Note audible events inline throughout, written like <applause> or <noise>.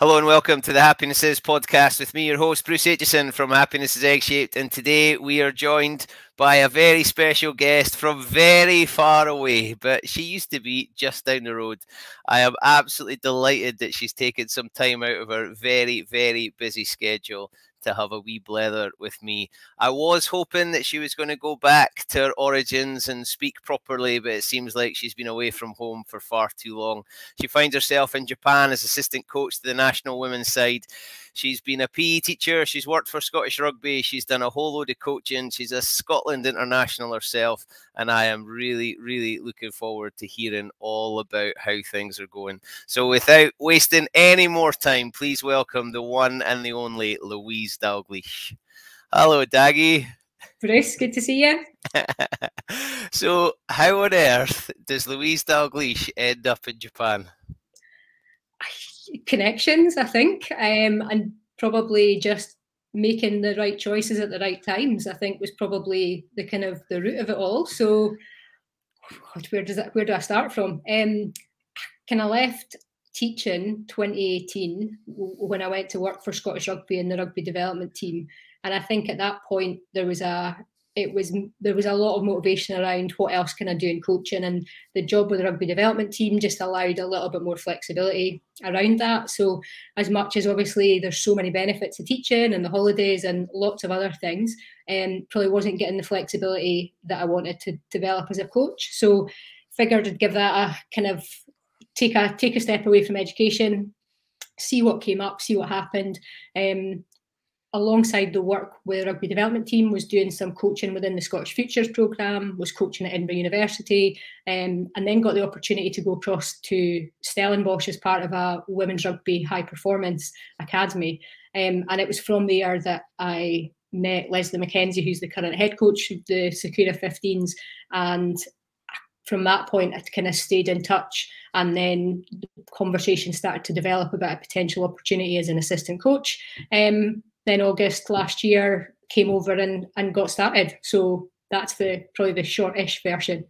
Hello and welcome to the Happiness Is podcast with me, your host, Bruce Aitchison from Happiness is Egg Shaped. And today we are joined by a very special guest from very far away, but she used to be just down the road. I am absolutely delighted that she's taken some time out of her very, very busy schedule to have a wee blether with me. I was hoping that she was going to go back to her origins and speak properly, but it seems like she's been away from home for far too long. She finds herself in Japan as assistant coach to the national women's side. She's been a PE teacher. She's worked for Scottish Rugby. She's done a whole load of coaching. She's a Scotland international herself. And I am really, really looking forward to hearing all about how things are going. So, without wasting any more time, please welcome the one and the only Louise Dalgliesh. Hello, Daggy. Bruce, good to see you. <laughs> so, how on earth does Louise Dalgliesh end up in Japan? Connections, I think, um, and probably just making the right choices at the right times. I think was probably the kind of the root of it all. So, God, where does that? Where do I start from? Um, kind of left teaching 2018 when I went to work for Scottish Rugby and the rugby development team, and I think at that point there was a it was there was a lot of motivation around what else can I do in coaching, and the job with the rugby development team just allowed a little bit more flexibility around that. So, as much as obviously there's so many benefits to teaching and the holidays and lots of other things, um, probably wasn't getting the flexibility that I wanted to develop as a coach. So, figured I'd give that a kind of take a take a step away from education, see what came up, see what happened. Um, alongside the work with the rugby development team was doing some coaching within the Scottish Futures programme, was coaching at Edinburgh University, um, and then got the opportunity to go across to Stellenbosch as part of a women's rugby high performance academy. Um, and it was from there that I met Lesley McKenzie, who's the current head coach of the Sakura 15s. And from that point, I kind of stayed in touch. And then the conversation started to develop about a potential opportunity as an assistant coach. Um, then August last year came over and, and got started. So that's the probably the shortish version.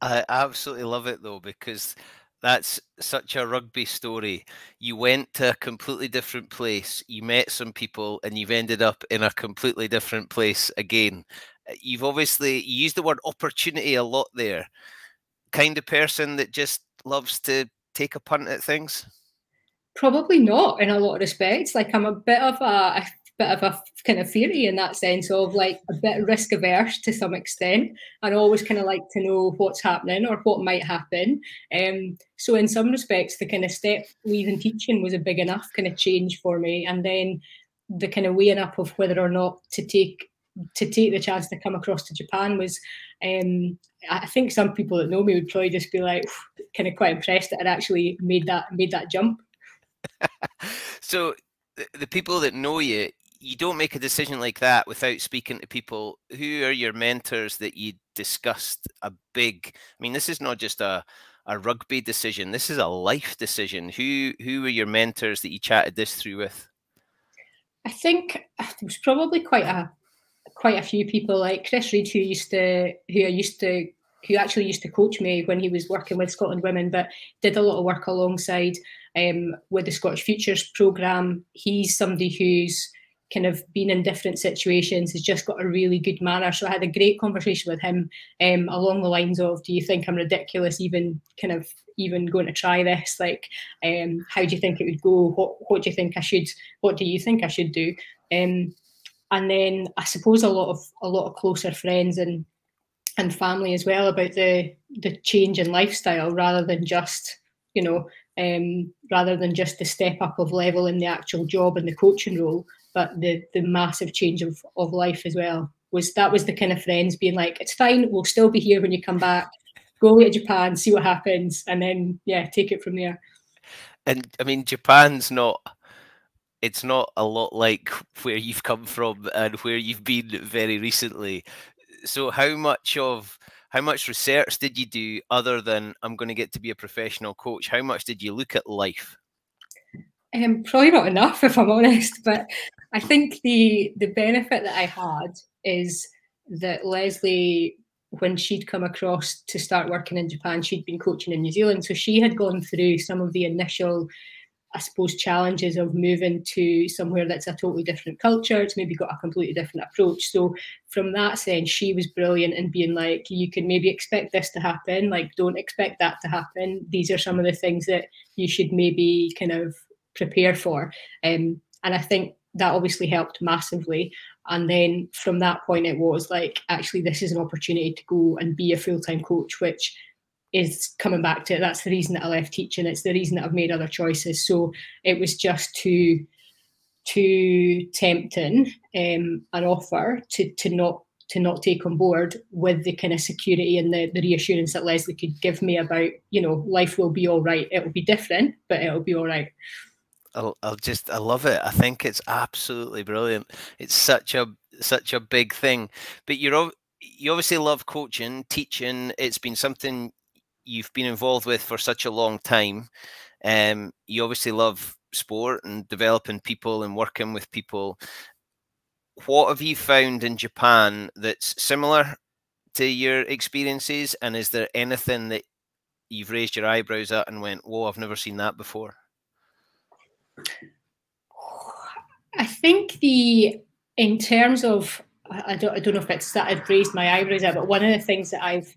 I absolutely love it though because that's such a rugby story. You went to a completely different place, you met some people, and you've ended up in a completely different place again. You've obviously you used the word opportunity a lot there. Kind of person that just loves to take a punt at things? Probably not in a lot of respects. Like I'm a bit of a, bit of a kind of theory in that sense of like a bit risk averse to some extent and always kind of like to know what's happening or what might happen. Um, so in some respects, the kind of step leaving teaching was a big enough kind of change for me. And then the kind of weighing up of whether or not to take to take the chance to come across to Japan was um, I think some people that know me would probably just be like kind of quite impressed that I'd actually made that made that jump. <laughs> so the people that know you, you don't make a decision like that without speaking to people. Who are your mentors that you discussed a big i mean this is not just a a rugby decision. This is a life decision. Who who were your mentors that you chatted this through with? I think there was probably quite a quite a few people like chris reid who used to who i used to who actually used to coach me when he was working with scotland women but did a lot of work alongside um, with the scottish futures program he's somebody who's kind of been in different situations has just got a really good manner. So I had a great conversation with him um, along the lines of, "Do you think I'm ridiculous even kind of even going to try this? Like, um, how do you think it would go? What what do you think I should? What do you think I should do?" Um, and then I suppose a lot of a lot of closer friends and and family as well about the the change in lifestyle rather than just you know um, rather than just the step up of level in the actual job and the coaching role but the the massive change of, of life as well was that was the kind of friends being like, it's fine, we'll still be here when you come back. Go away to Japan, see what happens, and then yeah, take it from there. And I mean, Japan's not it's not a lot like where you've come from and where you've been very recently. So how much of how much research did you do other than I'm going to get to be a professional coach? How much did you look at life? Um, probably not enough, if I'm honest. But I think the the benefit that I had is that Lesley, when she'd come across to start working in Japan, she'd been coaching in New Zealand, so she had gone through some of the initial I suppose, challenges of moving to somewhere that's a totally different culture. It's maybe got a completely different approach. So, from that sense, she was brilliant in being like, you can maybe expect this to happen. Like, don't expect that to happen. These are some of the things that you should maybe kind of prepare for. Um, and I think that obviously helped massively. And then from that point, it was like, actually, this is an opportunity to go and be a full time coach, which is coming back to it. That's the reason that I left teaching. It's the reason that I've made other choices. So it was just too too tempting um, an offer to to not to not take on board with the kind of security and the, the reassurance that Lesley could give me about, you know, life will be all right. It'll be different, but it'll be all right. I'll, I'll just I love it. I think it's absolutely brilliant. It's such a such a big thing. But you're you obviously love coaching, teaching. It's been something you've been involved with for such a long time. Um, you obviously love sport and developing people and working with people. What have you found in Japan that's similar to your experiences? And is there anything that you've raised your eyebrows at and went, "Whoa, I've never seen that before"? I think the in terms of I don't I don't know if it's that I've raised my eyebrows at, but one of the things that I've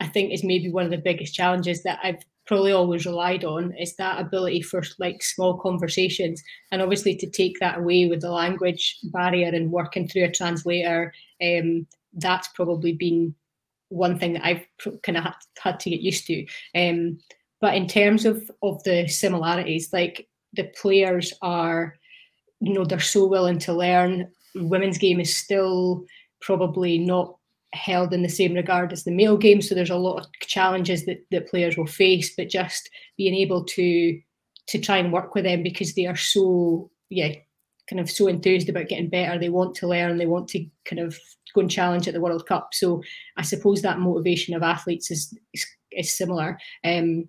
I think is maybe one of the biggest challenges that I've probably always relied on is that ability for like small conversations and obviously to take that away with the language barrier and working through a translator um, that's probably been one thing that I've kind of had, had to get used to. Um, but in terms of of the similarities like the players are, you know, they're so willing to learn. Women's game is still probably not held in the same regard as the male game. So there's a lot of challenges that, that players will face, but just being able to to try and work with them because they are so yeah kind of so enthused about getting better. They want to learn. They want to kind of go and challenge at the World Cup. So I suppose that motivation of athletes is is, is similar. Um,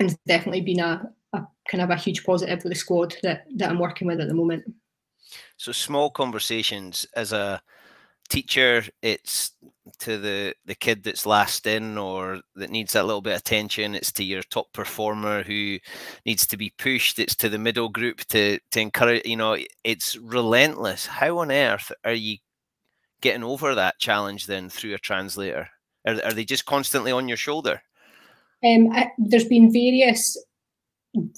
and it's definitely been a, a kind of a huge positive for the squad that that I'm working with at the moment. So small conversations as a teacher, it's to the the kid that's last in or that needs that little bit of attention. It's to your top performer who needs to be pushed. It's to the middle group to to encourage. You know, it's relentless. How on earth are you getting over that challenge then through a translator? Are, are they just constantly on your shoulder? Um, I, there's been various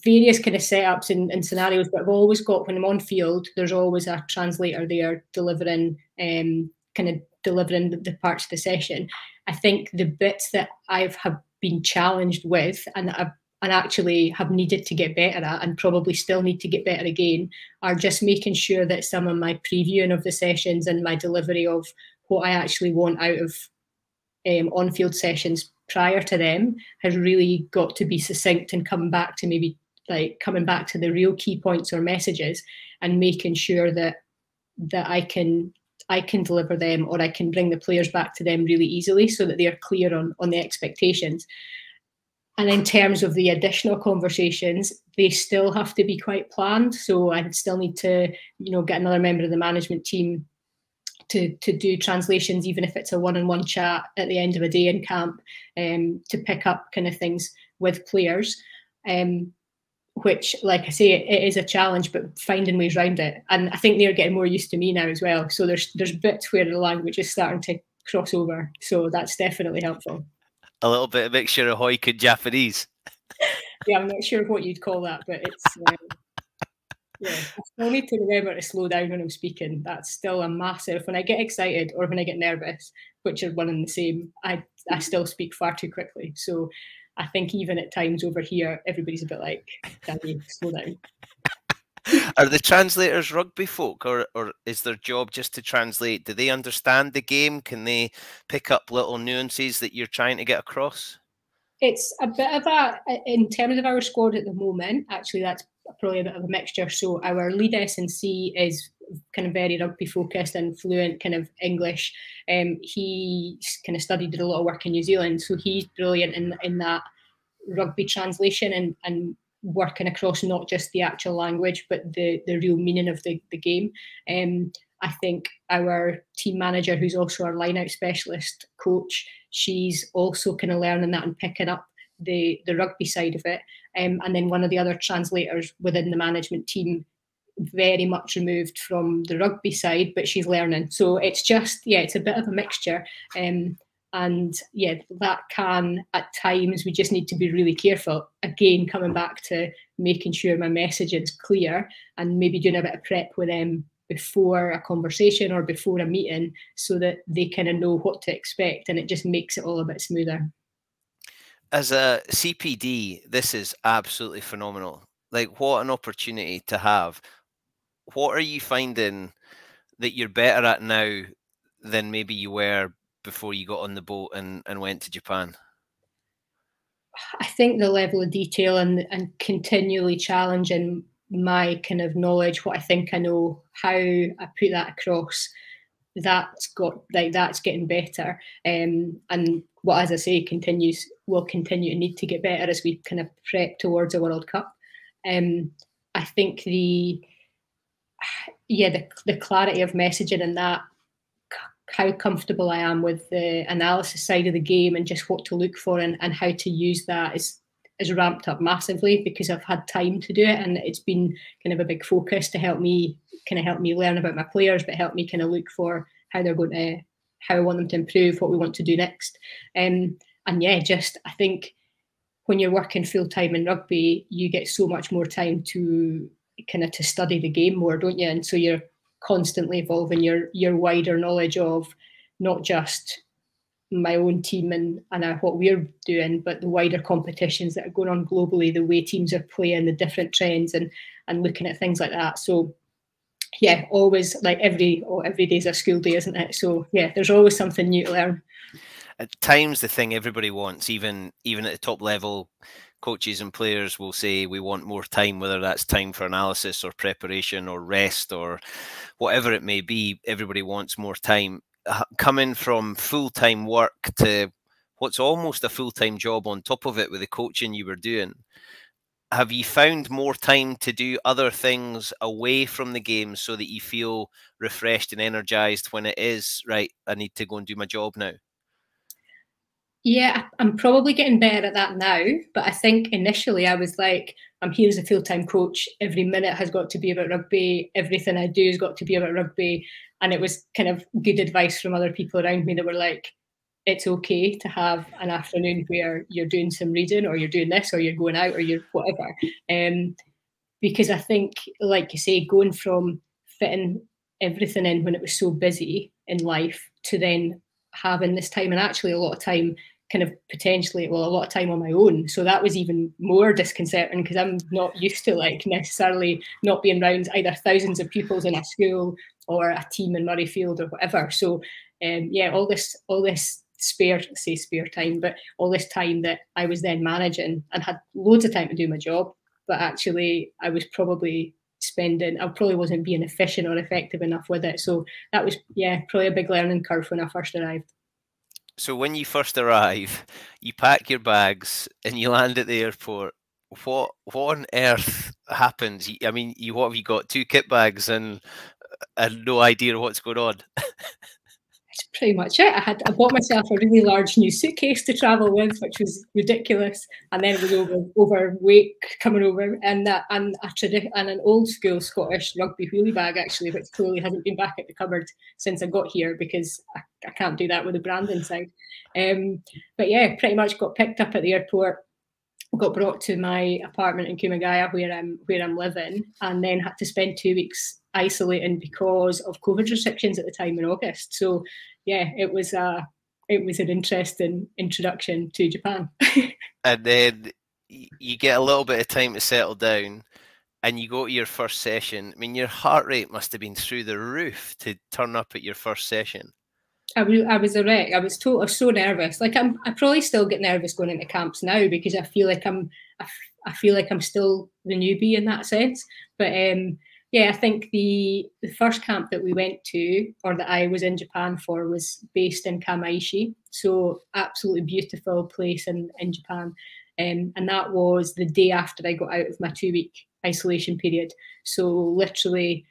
various kind of setups and, and, scenarios, but I've always got when I'm on field, there's always a translator there delivering um, kind of delivering the, the, parts of the session. I think the bits that I've have been challenged with and I've and actually have needed to get better at and probably still need to get better again are just making sure that some of my previewing of the sessions and my delivery of what I actually want out of um, on-field sessions prior to them has really got to be succinct and come back to maybe like coming back to the real key points or messages and making sure that that I can I can deliver them or I can bring the players back to them really easily so that they are clear on on the expectations. And in terms of the additional conversations, they still have to be quite planned. So I'd still need to, you know, get another member of the management team to to do translations, even if it's a one-on-one chat at the end of a day in camp, um, to pick up kind of things with players. Um, which, like I say, it, it is a challenge, but finding ways around it. And I think they're getting more used to me now as well. So there's there's bits where the language is starting to cross over. So that's definitely helpful. A little bit of mixture of Hawick and Japanese. <laughs> yeah, I'm not sure what you'd call that, but it's. Um, yeah, I still need to remember to slow down when I'm speaking. That's still a massive. When I get excited or when I get nervous, which are one and the same, I I mm-hmm. still speak far too quickly. So I think even at times over here, everybody's a bit like, "Daggy, slow down." <laughs> Are the translators rugby folk, or or is their job just to translate? Do they understand the game? Can they pick up little nuances that you're trying to get across? It's a bit of a in terms of our squad at the moment. Actually, that's probably a bit of a mixture. So our lead S and C is kind of very rugby focused and fluent kind of English. Um, he kind of studied a lot of work in New Zealand, so he's brilliant in in that rugby translation and and working across not just the actual language but the the real meaning of the the game. Um, I think our team manager, who's also our line out specialist coach, she's also kind of learning that and picking up the the rugby side of it, um, and then one of the other translators within the management team very much removed from the rugby side, but she's learning. So it's just yeah, it's a bit of a mixture. Um, and yeah, that can at times we just need to be really careful. Again, coming back to making sure my message is clear and maybe doing a bit of prep with them before a conversation or before a meeting so that they kind of know what to expect and it just makes it all a bit smoother. As a CPD, this is absolutely phenomenal. Like, what an opportunity to have. What are you finding that you're better at now than maybe you were before you got on the boat and, and went to Japan? I think the level of detail and, and continually challenging my kind of knowledge, what I think I know, how I put that across, that's got like that's getting better. Um, and what, as I say, continues will continue to need to get better as we kind of prep towards a World Cup. Um, I think the yeah the the clarity of messaging and that how comfortable I am with the analysis side of the game and just what to look for and, and how to use that is is ramped up massively because I've had time to do it and it's been kind of a big focus to help me kind of help me learn about my players, but help me kind of look for how they're going to how I want them to improve, what we want to do next. Um, and yeah, just I think when you're working full time in rugby, you get so much more time to kind of to study the game more, don't you? And so you're constantly evolving your your wider knowledge of not just my own team and and what we're doing, but the wider competitions that are going on globally, the way teams are playing, the different trends, and and looking at things like that. So yeah, always like every oh, every day's a school day, isn't it? So yeah, there's always something new to learn. At times, the thing everybody wants, even even at the top level, coaches and players will say we want more time, whether that's time for analysis or preparation or rest or whatever it may be. Everybody wants more time. Uh, coming from full time work to what's almost a full time job on top of it with the coaching you were doing, have you found more time to do other things away from the game so that you feel refreshed and energized when it is right? I need to go and do my job now. Yeah, I'm probably getting better at that now. But I think initially I was like, I'm here as a full time coach. Every minute has got to be about rugby. Everything I do has got to be about rugby. And it was kind of good advice from other people around me that were like, it's okay to have an afternoon where you're doing some reading or you're doing this or you're going out or you're whatever. Um, because I think, like you say, going from fitting everything in when it was so busy in life to then having this time and actually a lot of time kind of potentially well a lot of time on my own. So that was even more disconcerting because i'm not used to like necessarily not being around either thousands of pupils in a school or a team in murrayfield or whatever. So um, yeah all this all this spare say spare time but all this time that i was then managing and had loads of time to do my job but actually i was probably spending i probably wasn't being efficient or effective enough with it. So that was yeah probably a big learning curve when i first arrived so when you first arrive, you pack your bags and you land at the airport. What what on earth happens? I mean, you what have you got? Two kit bags and uh, and no idea what's going on. <laughs> Pretty much it. I had I bought myself a really large new suitcase to travel with, which was ridiculous, and then it was over overweight coming over, and that and a tradi- and an old school Scottish rugby wheelie bag actually, which clearly hasn't been back at the cupboard since I got here because I, I can't do that with a brand inside. Um, but yeah, pretty much got picked up at the airport got brought to my apartment in Kumagaya where I'm where I'm living and then had to spend two weeks isolating because of COVID restrictions at the time in August. So yeah, it was a it was an interesting introduction to Japan. <laughs> and then you get a little bit of time to settle down and you go to your first session. I mean, your heart rate must have been through the roof to turn up at your first session. I was, I was a wreck. I was, told, I was so nervous. Like I'm, I probably still get nervous going into camps now because I feel like I'm, I, I feel like I'm still the newbie in that sense. But um, yeah, I think the the first camp that we went to, or that I was in Japan for, was based in Kamaishi. So absolutely beautiful place in in Japan, um, and that was the day after I got out of my two week isolation period. So literally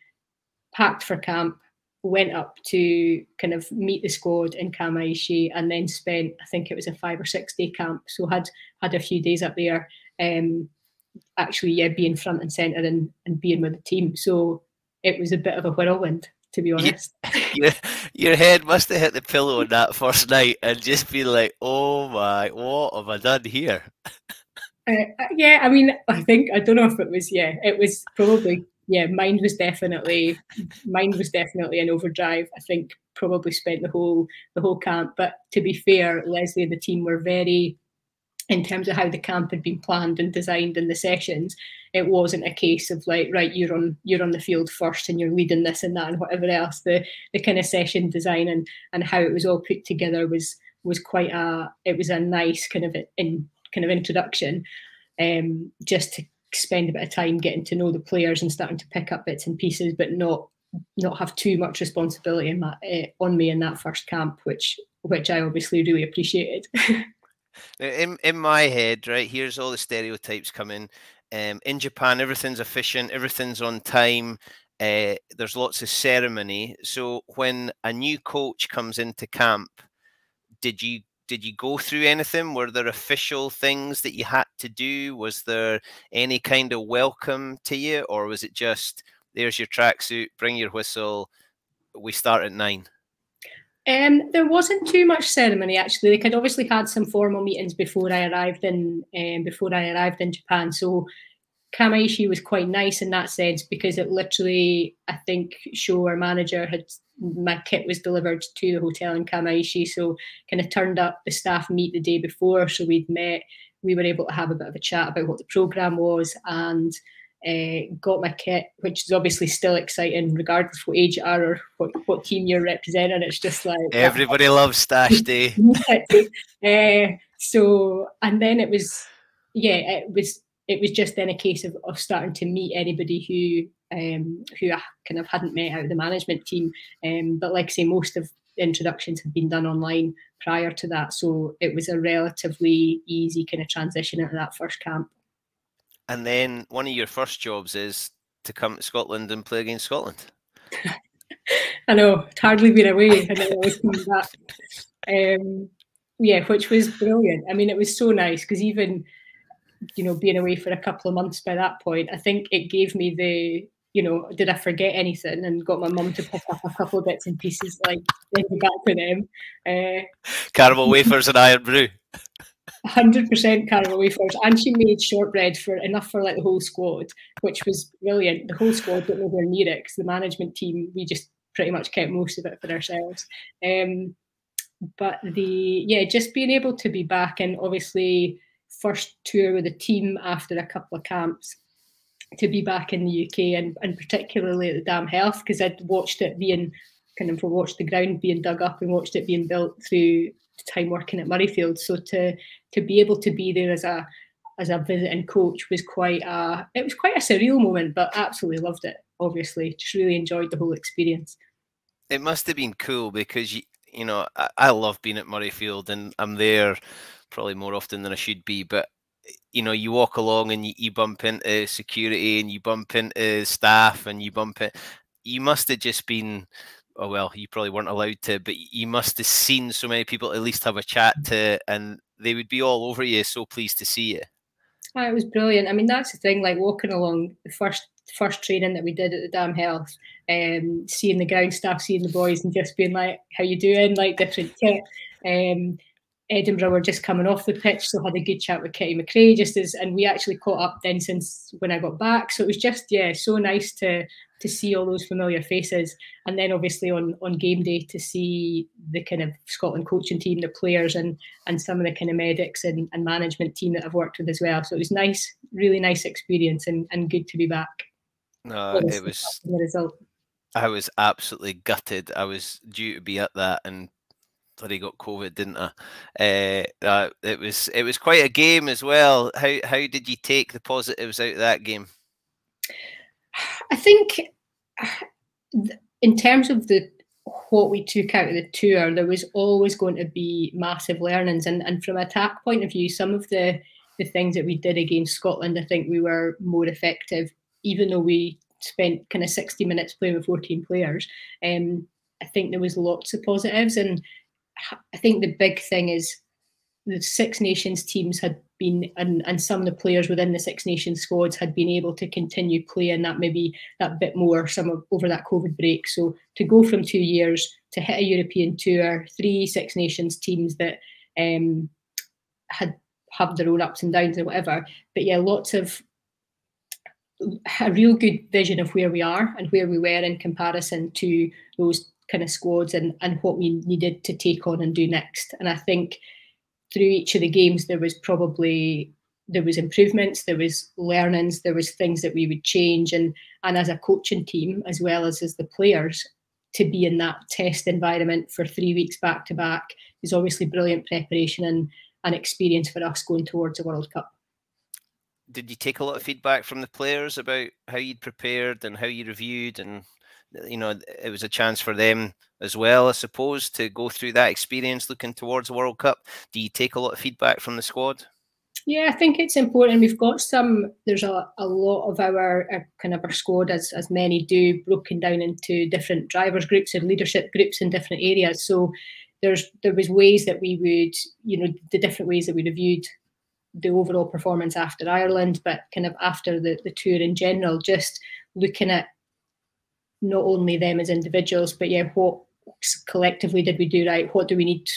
packed for camp, went up to kind of meet the squad in Kamaishi and then spent I think it was a five or six day camp. So had had a few days up there. Um, actually, yeah, being front and centre and, and being with the team. So it was a bit of a whirlwind, to be honest. <laughs> your, your head must have hit the pillow on that first night and just be like, oh my, what have I done here? Uh, uh, yeah, I mean, I think I don't know if it was. Yeah, it was probably. Yeah, mine was definitely. Mine was definitely an overdrive. I think probably spent the whole the whole camp. But to be fair, Lesley and the team were very, in terms of how the camp had been planned and designed in the sessions. It wasn't a case of like, right, you're on you're on the field first and you're leading this and that and whatever else. The the kind of session design and and how it was all put together was was quite a it was a nice kind of in kind of introduction, um, just to spend a bit of time getting to know the players and starting to pick up bits and pieces, but not not have too much responsibility my, uh, on me in that first camp, which which I obviously really appreciated. <laughs> in in my head, right here's all the stereotypes coming. Um, in Japan, everything's efficient, everything's on time. Uh, there's lots of ceremony. So when a new coach comes into camp, did you did you go through anything? Were there official things that you had to do? Was there any kind of welcome to you, or was it just there's your tracksuit, bring your whistle, we start at nine? Um, there wasn't too much ceremony actually. Like I'd obviously had some formal meetings before I arrived in um, before I arrived in Japan. So Kamaishi was quite nice in that sense because it literally, I think, show our manager had my kit was delivered to the hotel in Kamaishi, so kind of turned up the staff meet the day before, so we'd met. We were able to have a bit of a chat about what the program was and uh, got my kit, which is obviously still exciting, regardless of what age you are or what, what team you're representing. It's just like everybody loves stash day. <laughs> uh, so, and then it was, yeah, it was it was just then a case of, of starting to meet anybody who um, who I kind of hadn't met out of the management team. Um, but like I say, most of the introductions had been done online prior to that, so it was a relatively easy kind of transition into that first camp. And then one of your first jobs is to come to Scotland and play against Scotland. <laughs> I know, it's hardly been away, and then I was coming back. Um, yeah, which was brilliant. I mean, it was so nice because even you know, being away for a couple of months by that point, I think it gave me the, you know, did I forget anything and got my mum to pick up a couple of bits and pieces, like back to them. Uh, <laughs> caramel wafers and Irn-Bru. 100% caramel wafers, and she made shortbread for enough for like the whole squad, which was brilliant. The whole squad don't know where near it because the management team we just pretty much kept most of it for ourselves. Um, but the yeah, just being able to be back and obviously first tour with the team after a couple of camps to be back in the UK and, and particularly at the Dam Health because I'd watched it being kind of watched the ground being dug up and watched it being built through time working at Murrayfield. So to to be able to be there as a as a visiting coach was quite a it was quite a surreal moment, but absolutely loved it. Obviously, just really enjoyed the whole experience. It must have been cool because you you know I, I love being at Murrayfield and I'm there probably more often than I should be. But you know, you walk along and you, you bump into security and you bump into staff and you bump it. You must have just been oh well, you probably weren't allowed to, but you must have seen so many people at least have a chat to, and they would be all over you, so pleased to see you. Oh, it was brilliant. I mean, that's the thing. Like walking along the first first training that we did at the Dam Health, um, seeing the ground staff, seeing the boys, and just being like, "How you doing?" Like different kit. Um, Edinburgh were just coming off the pitch, so had a good chat with Kitty McRae just as, and we actually caught up then since when I got back. So it was just yeah, so nice to to see all those familiar faces, and then obviously on on game day to see the kind of Scotland coaching team, the players, and and some of the kind of medics and, and management team that I've worked with as well. So it was nice, really nice experience, and and good to be back. No, it was the result. I was absolutely gutted. I was due to be at that and he got COVID, didn't I? Uh, uh, it was it was quite a game as well. How how did you take the positives out of that game? <sighs> I think, <sighs> in terms of the what we took out of the tour, there was always going to be massive learnings, and and from attack point of view, some of the the things that we did against Scotland, I think we were more effective, even though we spent kind of 60 minutes playing with 14 players. Um, I think there was lots of positives, and I think the big thing is the Six Nations teams had been and, and some of the players within the Six Nations squads had been able to continue playing that maybe that bit more some of, over that COVID break. So to go from two years to hit a European tour, three Six Nations teams that um, had have their own ups and downs or whatever. But yeah, lots of a real good vision of where we are and where we were in comparison to those kind of squads and, and what we needed to take on and do next. And I think through each of the games there was probably there was improvements, there was learnings, there was things that we would change and and as a coaching team as well as as the players to be in that test environment for three weeks back to back is obviously brilliant preparation and an experience for us going towards a World Cup. Did you take a lot of feedback from the players about how you'd prepared and how you reviewed and you know it was a chance for them as well, I suppose, to go through that experience looking towards the World Cup. Do you take a lot of feedback from the squad? Yeah, I think it's important. We've got some. There's a, a lot of our, our kind of our squad, as as many do, broken down into different drivers groups and leadership groups in different areas. So there's there was ways that we would, you know, the different ways that we reviewed the overall performance after Ireland, but kind of after the, the tour in general, just looking at not only them as individuals, but yeah, what collectively did we do right? What do we need?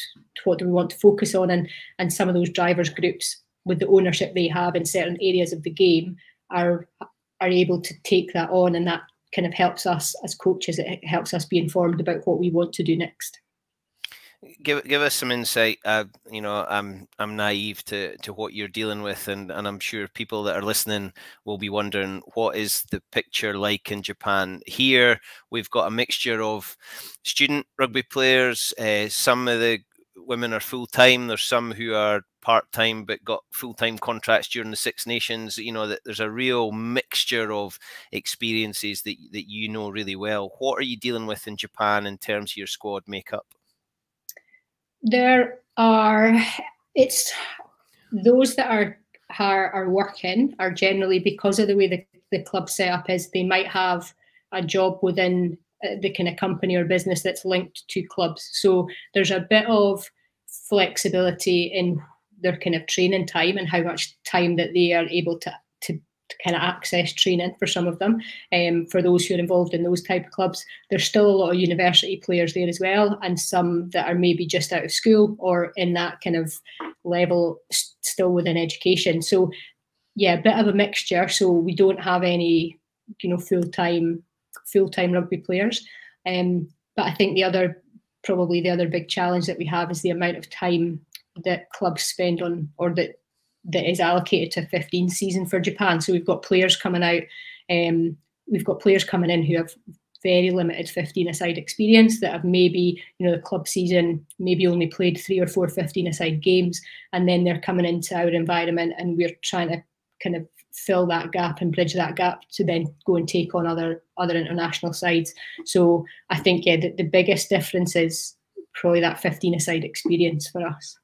What do we want to focus on? And and some of those drivers groups with the ownership they have in certain areas of the game are are able to take that on, and that kind of helps us as coaches. It helps us be informed about what we want to do next give give us some insight. Uh, you know, I'm I'm naive to to what you're dealing with, and and I'm sure people that are listening will be wondering what is the picture like in Japan. Here, we've got a mixture of student rugby players. Uh, some of the women are full time. There's some who are part time but got full time contracts during the Six Nations. You know that there's a real mixture of experiences that that you know really well. What are you dealing with in Japan in terms of your squad makeup? There are it's those that are are, are working are generally because of the way the, the club setup is they might have a job within uh, the kind of company or business that's linked to clubs. So there's a bit of flexibility in their kind of training time and how much time that they are able to kind of access training for some of them. Um, for those who are involved in those type of clubs, there's still a lot of university players there as well, and some that are maybe just out of school or in that kind of level still within education. So yeah, a bit of a mixture. So we don't have any, you know, full time full time rugby players. Um, but I think the other probably the other big challenge that we have is the amount of time that clubs spend on or that that is allocated to 15 season for Japan. So we've got players coming out. Um, we've got players coming in who have very limited 15 aside experience that have maybe you know the club season maybe only played three or four 15 aside games and then they're coming into our environment and we're trying to kind of fill that gap and bridge that gap to then go and take on other other international sides so i think yeah the, the biggest difference is probably that 15 aside experience for us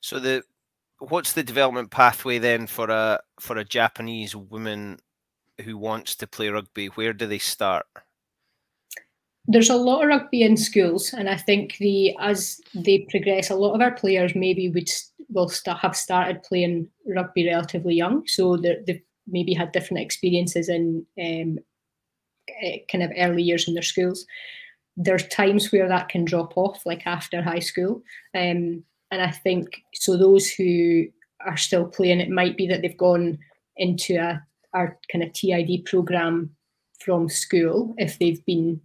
so the what's the development pathway then for a for a Japanese woman who wants to play rugby? Where do they start? There's a lot of rugby in schools, and I think the as they progress, a lot of our players maybe would will start, have started playing rugby relatively young, so they've maybe had different experiences in um, eh, kind of early years in their schools. There's times where that can drop off, like after high school. Um, and I think so. Those who are still playing, it might be that they've gone into a our kind of TID program from school if they've been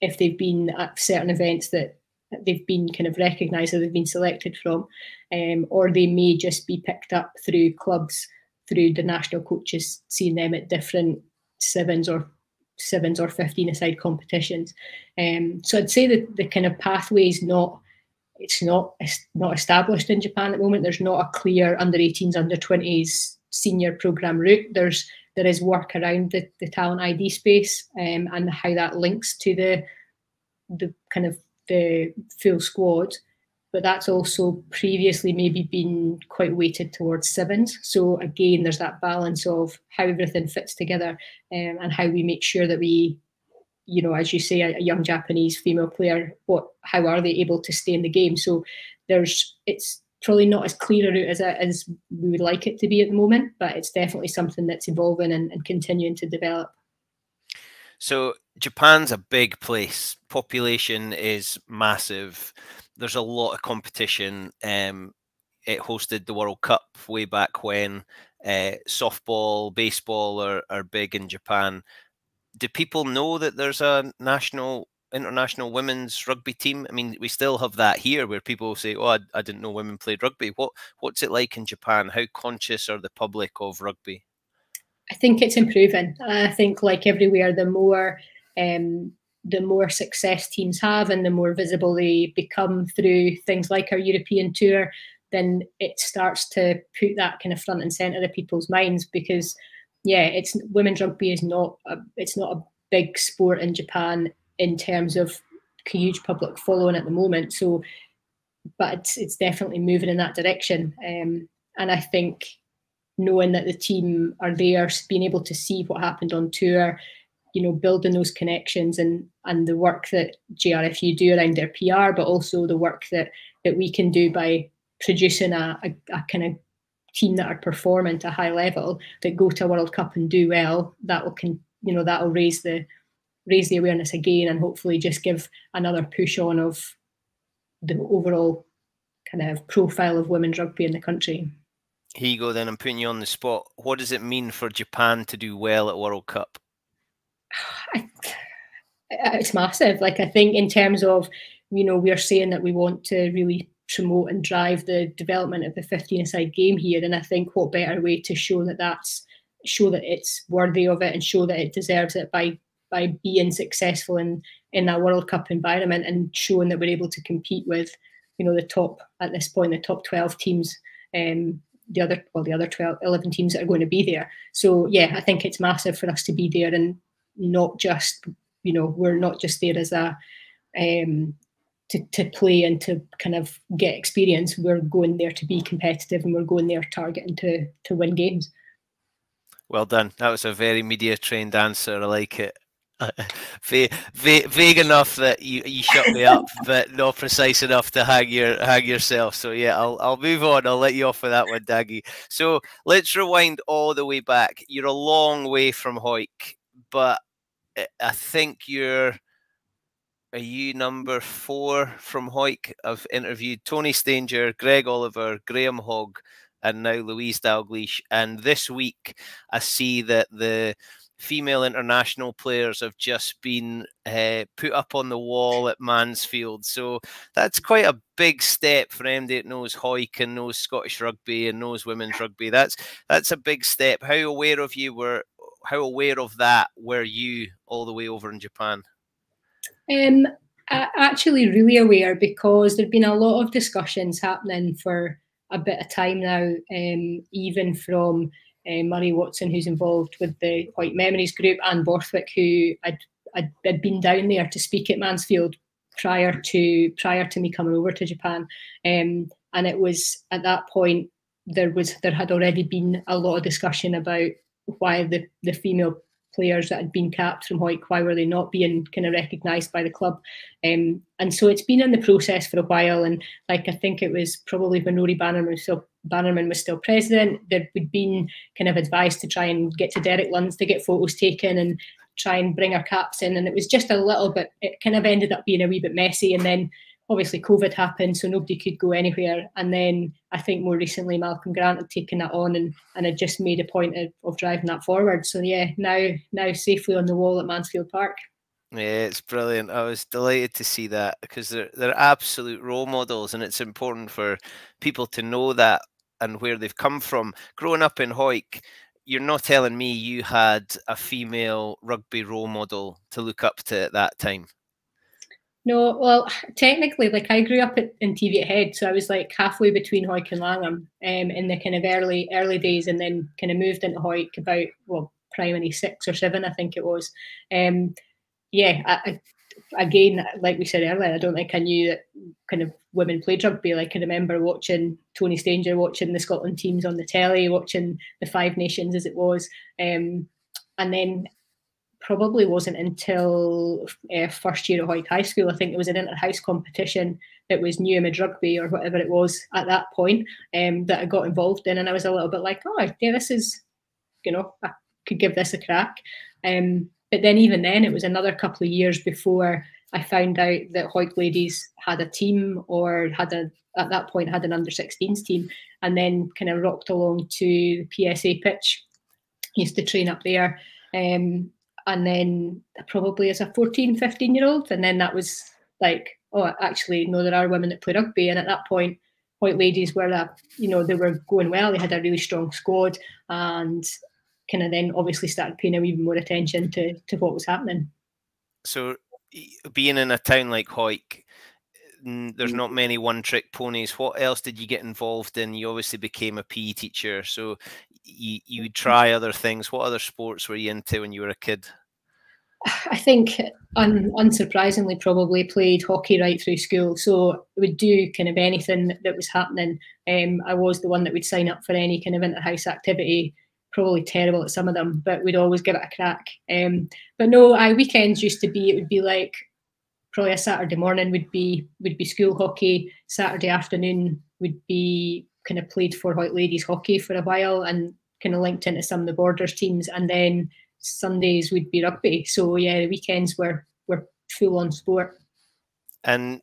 if they've been at certain events that they've been kind of recognised or they've been selected from, um, or they may just be picked up through clubs through the national coaches seeing them at different sevens or sevens or 15 aside competitions. Um, so I'd say that the kind of pathway is not it's not it's not established in Japan at the moment. There's not a clear under 18s, under 20s senior program route. There's there is work around the, the talent ID space um, and how that links to the the kind of the full squad. But that's also previously maybe been quite weighted towards sevens. So again, there's that balance of how everything fits together um, and how we make sure that we you know, as you say, a, a, young Japanese female player, what how are they able to stay in the game? So there's it's probably not as clear a route as as we would like it to be at the moment, but it's definitely something that's evolving and, and continuing to develop. So Japan's a big place. Population is massive. There's a lot of competition. Um, it hosted the World Cup way back when. Uh, softball, baseball are, are big in Japan. Do people know that there's a national, international women's rugby team? I mean, we still have that here where people say, "Oh, I, I didn't know women played rugby." What What's it like in Japan? How conscious are the public of rugby? I think it's improving. I think, like everywhere, the more um, the more success teams have and the more visible they become through things like our European tour, then it starts to put that kind of front and center of people's minds because yeah it's women's rugby is not a, it's not a big sport in Japan in terms of huge public following at the moment so but it's, it's definitely moving in that direction. Um, and I think knowing that the team are there being able to see what happened on tour you know building those connections and and the work that JRFU do around their PR but also the work that that we can do by producing a, a, a kind of team that are performing to a high level that go to a World Cup and do well, that will can you know that will raise the raise the awareness again and hopefully just give another push on of the overall kind of profile of women's rugby in the country. Here you go then, I'm putting you on the spot. What does it mean for Japan to do well at World Cup? <sighs> I, it's massive. Like I think in terms of, you know, we're saying that we want to really promote and drive the development of the 15 side game here. And I think what better way to show that that's show that it's worthy of it and show that it deserves it by by being successful in in that World Cup environment and showing that we're able to compete with you know the top at this point the top 12 teams um the other well the other 12 11 teams that are going to be there so yeah i think it's massive for us to be there and not just you know we're not just there as a um to, to play and to kind of get experience. We're going there to be competitive and we're going there targeting to to win games. Well done. That was a very media trained answer. I like it. <laughs> vague, vague, enough that you, you shut me up, <laughs> but not precise enough to hang your hang yourself. So yeah, I'll I'll move on. I'll let you off with that one, Daggy. So let's rewind all the way back. You're a long way from Hawick, but I think you're are you number four from Hawick? I've interviewed Tony Stanger, Greig Oliver, Graham Hogg, and now Louise Dalgliesh. And this week, I see that the female international players have just been uh, put up on the wall at Mansfield. So that's quite a big step for MD that knows Hawick and knows Scottish rugby and knows women's rugby. That's that's a big step. How aware of you were? How aware of that were you all the way over in Japan? Um, actually, really aware because there've been a lot of discussions happening for a bit of time now, um, even from uh, Murray Watson, who's involved with the White Memories Group, and Borthwick, who had, had, had been down there to speak at Mansfield prior to prior to me coming over to Japan. Um, and it was at that point there was there had already been a lot of discussion about why the the female players that had been capped from Hawick, why were they not being kind of recognised by the club? Um, and so it's been in the process for a while. And like I think it was probably when Rory Bannerman was still Bannerman was still president, there would been kind of advice to try and get to Derek Luns to get photos taken and try and bring our caps in. And it was just a little bit it kind of ended up being a wee bit messy. And then obviously COVID happened, so nobody could go anywhere. And then I think more recently Malcolm Grant had taken that on and, and had just made a point of, of driving that forward. So yeah, now now safely on the wall at Mansfield Park. Yeah, it's brilliant. I was delighted to see that because they're they're absolute role models, and it's important for people to know that and where they've come from. Growing up in Hawick, you're not telling me you had a female rugby role model to look up to at that time. No, well, <sighs> technically, like I grew up at, in Teviothead, so I was like halfway between Hawick and Langholm um, in the kind of early early days, and then kind of moved into Hawick about well primary six or seven, I think it was. Um, yeah, I, I, again, like we said earlier, I don't think I knew that kind of women played rugby. Like I remember watching Tony Stanger, watching the Scotland teams on the telly, watching the Five Nations as it was, um, and then probably wasn't until uh, first year at Hawick High School. I think it was an inter-house competition. It was New Image Rugby or whatever it was at that point um, that I got involved in, and I was a little bit like, oh yeah, this is, you know, I could give this a crack. Um, but then even then, it was another couple of years before I found out that Hawick Ladies had a team or had a at that point had an under 16s team, and then kind of rocked along to the PSA pitch. Used to train up there. Um, and then probably as a 14 15 year old and then that was like oh actually no there are women that play rugby. And at that point Hawick Ladies were a, you know they were going well. They had a really strong squad and kind of then obviously started paying even more attention to to what was happening. So being in a town like Hawick there's mm. not many one trick ponies. What else did you get involved in? You obviously became a PE teacher so you you would try other things. What other sports were you into when you were a kid? <sighs> I think, un, unsurprisingly, probably played hockey right through school. So would do kind of anything that was happening. Um, I was the one that would sign up for any kind of inter-house activity. Probably terrible at some of them, but we'd always give it a crack. Um, but no, I weekends used to be. It would be like probably a Saturday morning would be would be school hockey. Saturday afternoon would be kind of played for Hawick Ladies hockey for a while and kind of linked into some of the borders teams. And then Sundays would be rugby. So yeah, the weekends were were full on sport. And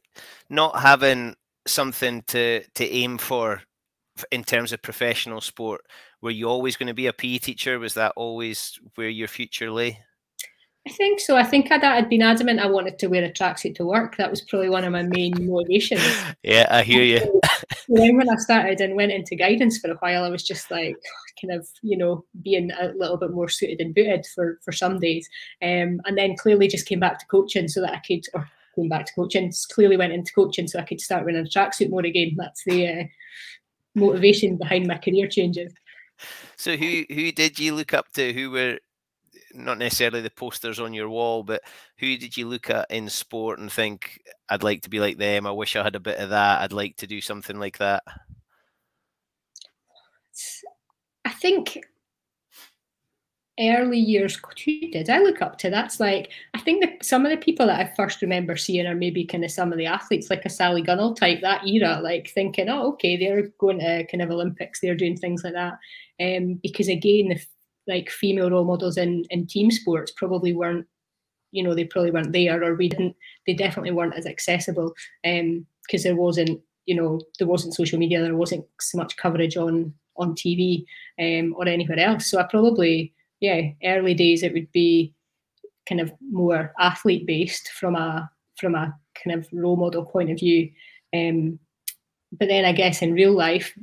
not having something to to aim for in terms of professional sport, were you always going to be a PE teacher? Was that always where your future lay? Think so. I think I'd, I'd been adamant I wanted to wear a tracksuit to work. That was probably one of my main <laughs> motivations. Yeah, I hear you. <laughs> then when I started and went into guidance for a while, I was just like kind of, you know, being a little bit more suited and booted for, for some days. Um, and then clearly just came back to coaching so that I could, or came back to coaching, clearly went into coaching so I could start wearing a tracksuit more again. That's the uh, motivation behind my career changes. So who who did you look up to? Who were not necessarily the posters on your wall, but who did you look at in sport and think, I'd like to be like them? I wish I had a bit of that. I'd like to do something like that. I think early years, who did I look up to? That's like, I think that some of the people that I first remember seeing are maybe kind of some of the athletes, like a Sally Gunnell type, that era, like thinking, oh, okay, they're going to kind of Olympics, they're doing things like that. Um, because again, the like female role models in in team sports probably weren't you know they probably weren't there or we didn't they definitely weren't as accessible um because there wasn't you know there wasn't social media there wasn't so much coverage on on tv um or anywhere else. So i probably yeah early days it would be kind of more athlete based from a from a kind of role model point of view. Um but then i guess in real life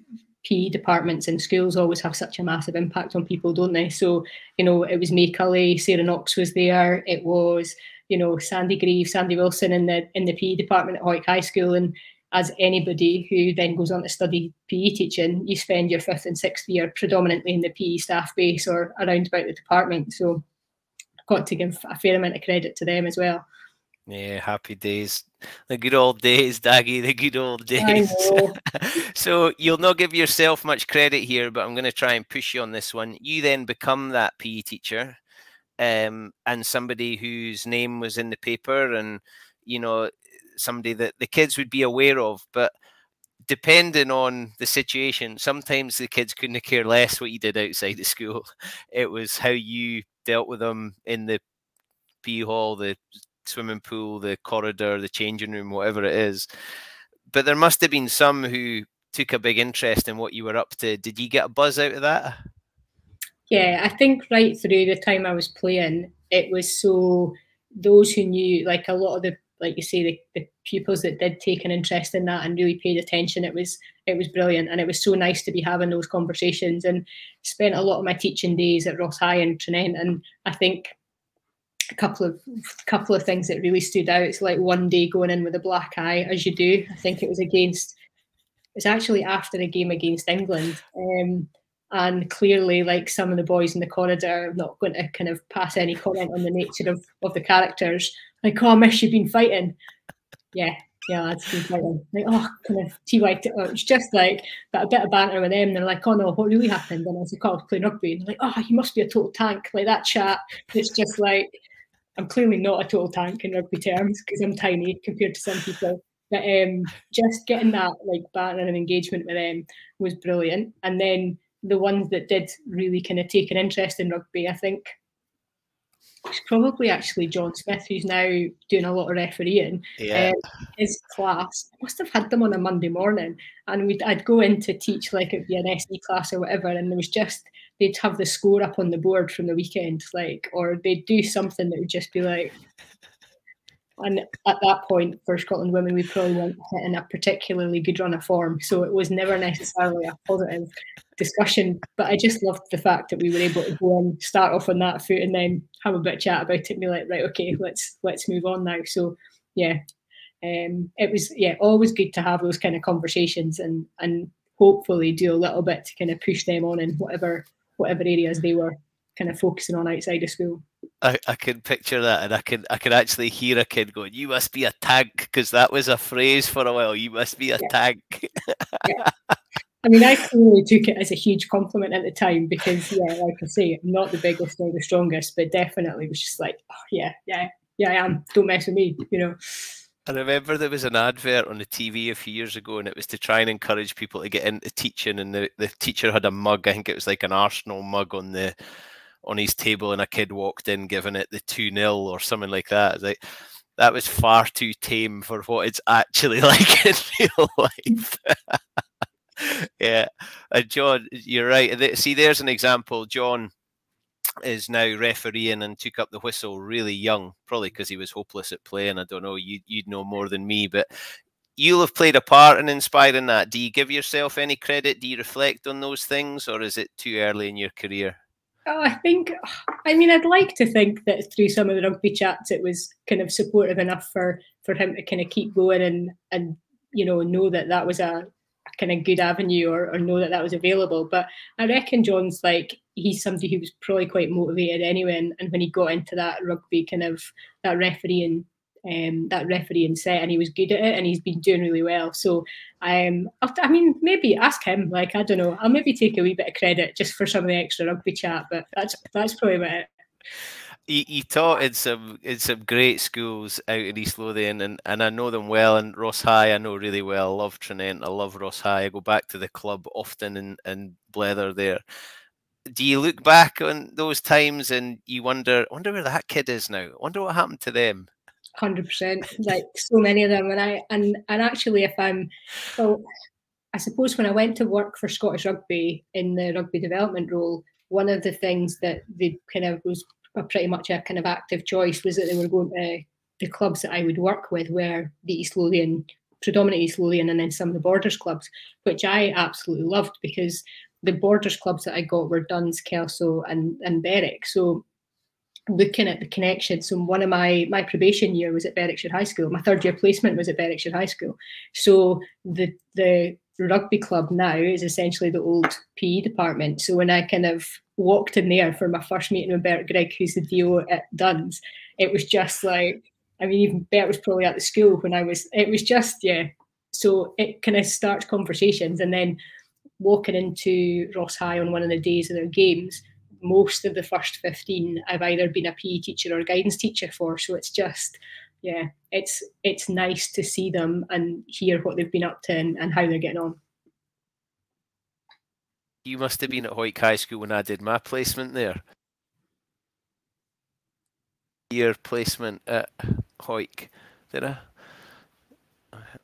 PE departments in schools always have such a massive impact on people, don't they? So, you know, it was May Cully, Sarah Knox was there, it was, you know, Sandy Grieve, Sandy Wilson in the in the PE department at Hawick High School. And as anybody who then goes on to study PE teaching, you spend your fifth and sixth year predominantly in the PE staff base or around about the department. So I've got to give a fair amount of credit to them as well. Yeah, happy days. The good old days, Daggy, the good old days. <laughs> so you'll not give yourself much credit here, but I'm going to try and push you on this one. You then become that PE teacher um, and somebody whose name was in the paper and, you know, somebody that the kids would be aware of. But depending on the situation, sometimes the kids couldn't care less what you did outside the school. <laughs> It was how you dealt with them in the PE hall, the swimming pool, the corridor, the changing room, whatever it is. But there must have been some who took a big interest in what you were up to. Did you get a buzz out of that? Yeah, I think right through the time I was playing, it was so those who knew, like a lot of the, like you say, the, the pupils that did take an interest in that and really paid attention. It was it was brilliant, and it was so nice to be having those conversations. And spent a lot of my teaching days at Ross High in Tranent, and I think a couple of couple of things that really stood out. It's like one day going in with a black eye, as you do. I think it was against. It's actually after a game against England, um, and clearly, like some of the boys in the corridor, I'm not going to kind of pass any comment on the nature of, of the characters. Like, oh, I miss you been fighting. Yeah, yeah, that's been fighting. like oh, kind of TY. Oh, it's just like but a bit of banter with them. They're like, oh no, what really happened? And I was like, oh, I was playing rugby. And like, oh, you must be a total tank. Like that chat. It's just like I'm clearly not a total tank in rugby terms because I'm tiny compared to some people. But um, just getting that like banter and engagement with them was brilliant. And then the ones that did really kind of take an interest in rugby, I think it's probably actually John Smith, who's now doing a lot of refereeing. Yeah. Um, his class I must have had them on a Monday morning, and we'd I'd go in to teach like it'd be an SE class or whatever, and there was just they'd have the score up on the board from the weekend, like, or they'd do something that would just be like. And at that point, for Scotland women, we probably weren't hitting a particularly good run of form, so it was never necessarily a positive discussion. But I just loved the fact that we were able to go and start off on that foot, and then have a bit of chat about it, and be like, right, okay, let's let's move on now. So yeah, um, it was yeah always good to have those kind of conversations and and hopefully do a little bit to kind of push them on in whatever whatever areas they were kind of focusing on outside of school. I, I can picture that, and I can I can actually hear a kid going, "You must be a tank," because that was a phrase for a while. You must be a yeah. tank. yeah. I mean, I clearly took it as a huge compliment at the time because, yeah, like I say, I'm not the biggest or the strongest, but definitely was just like, oh, yeah, yeah, yeah, I am. Don't mess with me, you know. I remember there was an advert on the TV a few years ago, and it was to try and encourage people to get into teaching. And the, the teacher had a mug, I think it was like an Arsenal mug on the on his table, and a kid walked in giving it the 2 0 or something like that. Like, that was far too tame for what it's actually <laughs> like in real life. <laughs> yeah. And John, you're right. See, there's an example. John is now refereeing and took up the whistle really young, probably because he was hopeless at playing. I don't know. You, you'd know more than me, but you'll have played a part in inspiring that. Do you give yourself any credit? Do you reflect on those things, or is it too early in your career? Oh, I think, I mean, I'd like to think that through some of the rugby chats, it was kind of supportive enough for for him to kind of keep going and and you know know that that was a, kind of good avenue or, or know that that was available. But I reckon John's like he's somebody who was probably quite motivated anyway, and, and when he got into that rugby kind of that refereeing um, that refereeing set, and he was good at it, and he's been doing really well. So, um, I mean, maybe ask him. Like, I don't know. I'll maybe take a wee bit of credit just for some of the extra rugby chat, but that's that's probably about it he, he taught in some in some great schools out in East Lothian, and, and I know them well. And Ross High, I know really well. I love Tranent. I love Ross High. I go back to the club often and and blether there. Do you look back on those times and you wonder, wonder where that kid is now? Wonder what happened to them? Hundred percent. Like so many of them, and I and and actually, if I'm well, I suppose when I went to work for Scottish Rugby in the rugby development role, one of the things that they kind of was pretty much a kind of active choice was that they were going to the clubs that I would work with were the East Lothian, predominantly East Lothian, and then some of the Borders clubs, which I absolutely loved because the Borders clubs that I got were Duns, Kelso, and and Berwick. So looking at the connection. So one of my my probation year was at Berwickshire High School. My third year placement was at Berwickshire High School. So the the rugby club now is essentially the old PE department. So when I kind of walked in there for my first meeting with Bert Grigg, who's the DO at Duns, it was just like, I mean, even Bert was probably at the school when I was, it was just, yeah. So it kind of starts conversations. And then walking into Ross High on one of the days of their games, most of the first 15 I've either been a PE teacher or a guidance teacher for. So it's just, yeah, it's it's nice to see them and hear what they've been up to and, and how they're getting on. You must have been at Hawick High School when I did my placement there. Year placement at Hawick, did I?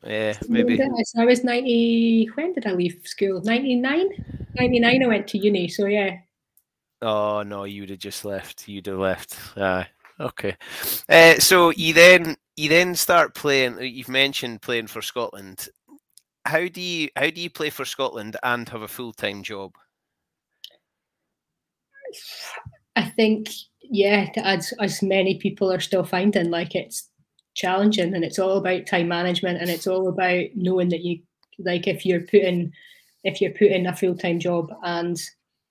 Yeah, maybe. I was 90. When did I leave school? 99? 99, I went to uni. So, yeah. Oh, no, you'd have just left. You'd have left. Aye. Okay. Uh, so you then you then start playing. Uh, you've mentioned playing for Scotland. How do you how do you play for Scotland and have a full time job? I think yeah, as as many people are still finding, like it's challenging and it's all about time management and it's all about knowing that you like if you're putting if you're putting a full time job and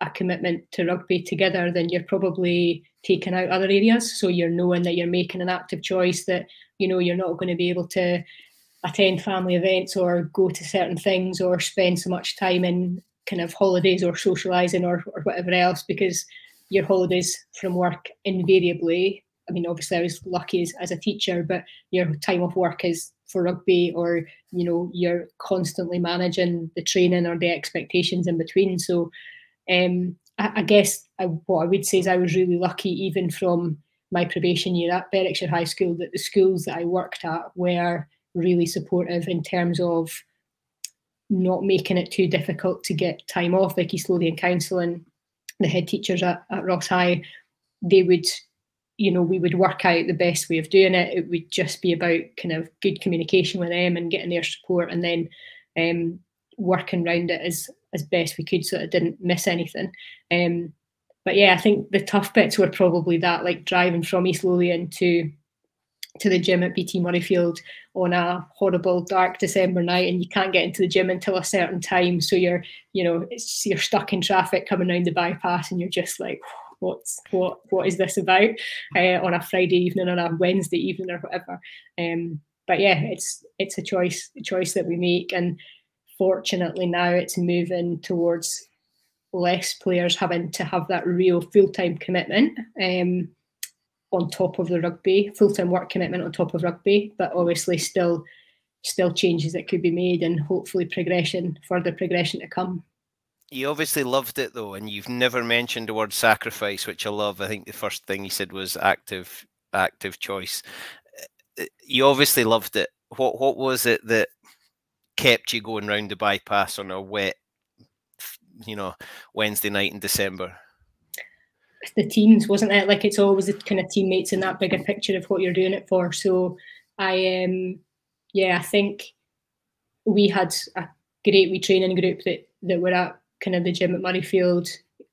a commitment to rugby together, then you're probably taking out other areas. So you're knowing that you're making an active choice that you know you're not going to be able to attend family events or go to certain things or spend so much time in kind of holidays or socializing or, or whatever else because your holidays from work invariably I mean, obviously, I was lucky as, as a teacher, but your time off work is for rugby, or you know, you're constantly managing the training or the expectations in between. So, um, I, I guess I, what I would say is I was really lucky, even from my probation year at Berwickshire High School, that the schools that I worked at were really supportive in terms of not making it too difficult to get time off. Like East Lothian Council and the head teachers at, at Ross High, they would, you know, we would work out the best way of doing it. It would just be about kind of good communication with them and getting their support and then um, working around it as as best we could so that I didn't miss anything. Um, but yeah, I think the tough bits were probably that, like driving from East Lothian to to the gym at BT Murrayfield on a horrible dark December night and you can't get into the gym until a certain time. So you're, you know, you're stuck in traffic coming around the bypass and you're just like, what's what what is this about uh, on a Friday evening on a Wednesday evening or whatever. Um, but yeah, it's it's a choice a choice that we make, and fortunately now it's moving towards less players having to have that real full time commitment. Um, on top of the rugby, full time work commitment on top of rugby, but obviously still still changes that could be made and hopefully progression, further progression to come. You obviously loved it though, and you've never mentioned the word sacrifice, which I love. I think the first thing you said was active active choice. Uh, you obviously loved it. What what was it that kept you going round the bypass on a wet, you know, Wednesday night in December? the teams, wasn't it? Like it's always the kind of teammates in that bigger picture of what you're doing it for. So I um yeah, I think we had a great wee training group that that were at kind of the gym at Murrayfield.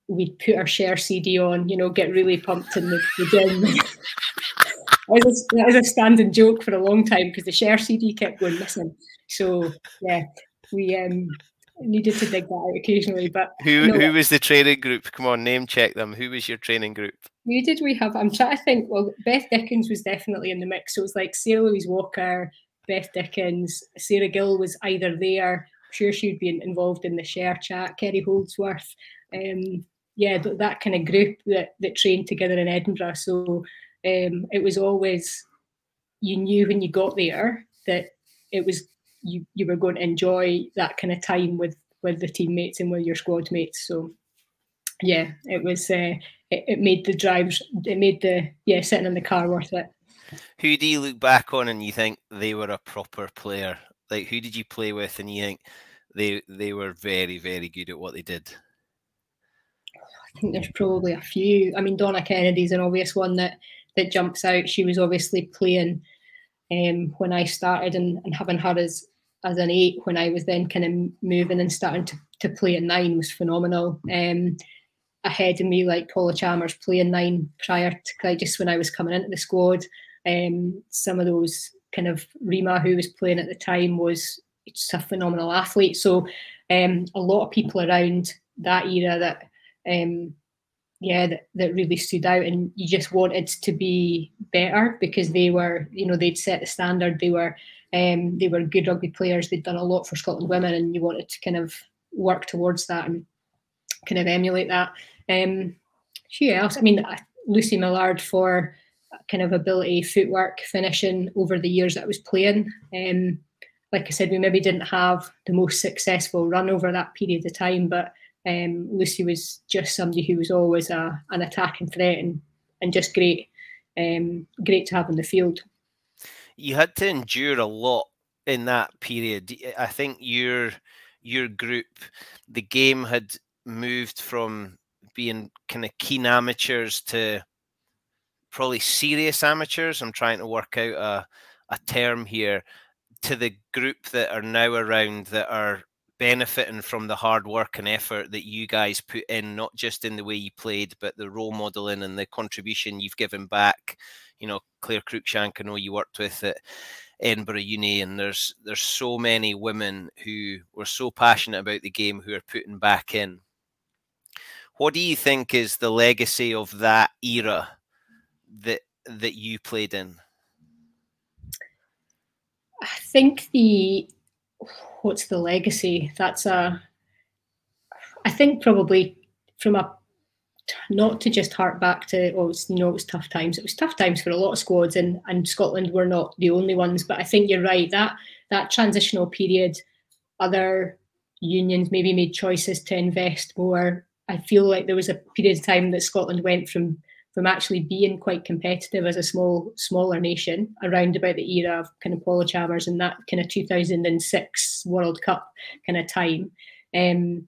We'd put our Cher CD on, you know, get really pumped in the, the gym. <laughs> that, was a, was a standing joke for a long time because the Cher CD kept going missing. So yeah, we um needed to dig that out occasionally. But who no, who was the training group? Come on, name check them. Who was your training group? Who did we have? I'm trying to think. Well, Beth Dickens was definitely in the mix. So it was like Sarah Louise Walker, Beth Dickens, Sarah Gill was either there. Sure she'd be involved in the Cher chat. Kerry Holdsworth. Um, yeah, that, that kind of group that that trained together in Edinburgh. So um, it was always you knew when you got there that it was you you were going to enjoy that kind of time with with the teammates and with your squad mates. So yeah, it was uh, it, it made the drives it made the yeah sitting in the car worth it. Who do you look back on and you think they were a proper player? Like who did you play with and you think they they were very very good at what they did? I think there's probably a few. I mean, Donna Kennedy's an obvious one that that jumps out. She was obviously playing um, when I started, and, and having her as as an eight when I was then kind of moving and starting to, to play a nine was phenomenal. Um, ahead of me, like Paula Chalmers playing nine prior to just when I was coming into the squad. Um, some of those kind of Rima, who was playing at the time, was just a phenomenal athlete. So um, a lot of people around that era that um, yeah that, that really stood out and you just wanted to be better because they were you know they'd set the standard they were um, they were good rugby players. They'd done a lot for Scotland women, and you wanted to kind of work towards that and kind of emulate that. Um, who else? I mean, Lucy Millard for kind of ability, footwork, finishing over the years that I was playing. Um, like I said, we maybe didn't have the most successful run over that period of time, but um, Lucy was just somebody who was always a, an attacking threat and, and just great, um, great to have in the field you had to endure a lot in that period. I think your your group, the game had moved from being kind of keen amateurs to probably serious amateurs. I'm trying to work out a, a term here to the group that are now around that are benefiting from the hard work and effort that you guys put in, not just in the way you played, but the role modeling and the contribution you've given back you know, Claire Cruikshank, I know you worked with at Edinburgh Uni, and there's there's so many women who were so passionate about the game who are putting back in. What do you think is the legacy of that era that that you played in? Think the what's the legacy? That's a. I think probably from a not to just hark back to oh was, you know it was tough times. It was tough times for a lot of squads, and and Scotland were not the only ones. But I think you're right that that transitional period, other unions maybe made choices to invest more. I feel like there was a period of time that Scotland went from from actually being quite competitive as a small smaller nation around about the era of kind of Paula Chalmers and that kind of 2006 World Cup kind of time. Um,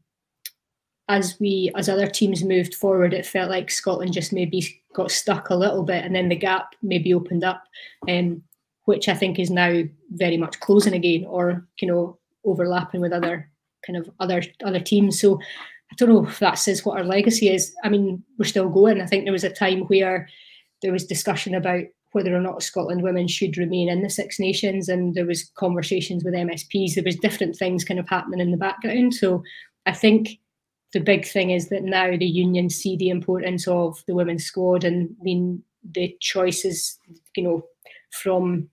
as we as other teams moved forward, it felt like Scotland just maybe got stuck a little bit, and then the gap maybe opened up, um, which I think is now very much closing again, or you know overlapping with other kind of other other teams. So I don't know if that says what our legacy is. I mean, we're still going. I think there was a time where there was discussion about whether or not Scotland women should remain in the Six Nations, and there was conversations with MSPs. There was different things kind of happening in the background. So I think the big thing is that now the unions see the importance of the women's squad and the the choices, you know, from